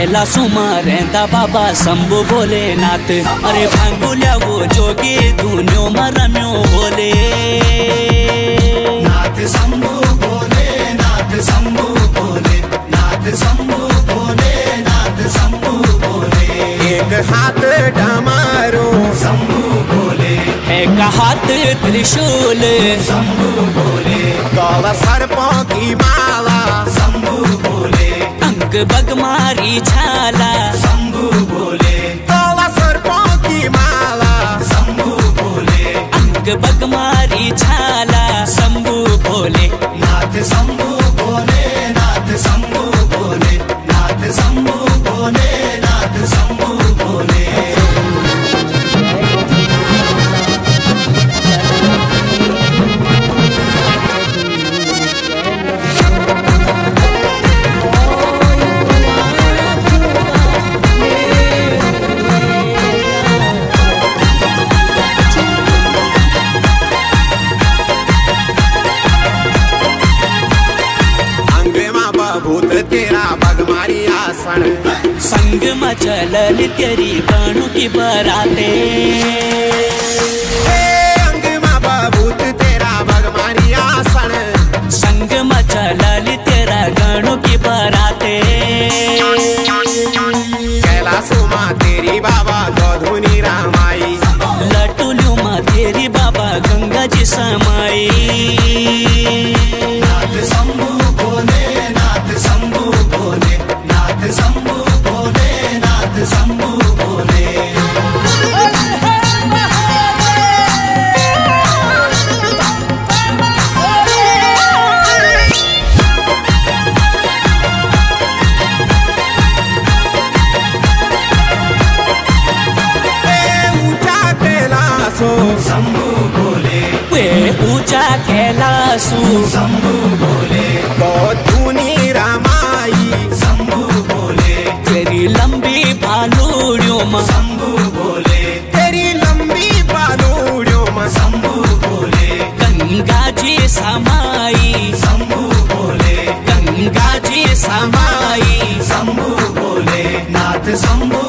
कैला सुमा रहता बाबा शंभु भोलेनाथ। अरे भांगुल्या वो जोगी धुन्यो मरम्यो बोले नाथ शंभु भोले नाथ शंभु भोले नाथ शंभु भोले नाथ शंभु भोले। एक हाथ डमारो शंभु भोले। है कहात त्रिशूल। शंभु गौर सर्पों की माला शंभु भोले। अंक बगमारी छाला। शंभू भोले गौर सर्पों की माला। शंभु भोले अंक बगमारी छाला। शंभु भोले नाथ शंभु बोले नाथ शंभु भोले नाथ शंभु बोले नाथ शंभु तेरा बगमारी आसन। संग मचलल तेरी बाणों की बराते। अंग तेरा बगमारी आसन। संग मचलल तेरा गणों की बराते। कैलाश तेरी बाबा गौधुनी रामाई। लटुलियों माँ तेरी बाबा गंगा जी समाई। शंभु भोले वे ऊँचा कैलासू। शंभु भोले गौधुनी माँ शंभू बोले तेरी लंबी बालूड़ियों में शंभू बोले गंगा जी समाई शंभू बोले गंगा जी समाई शंभू बोले नाथ शंभु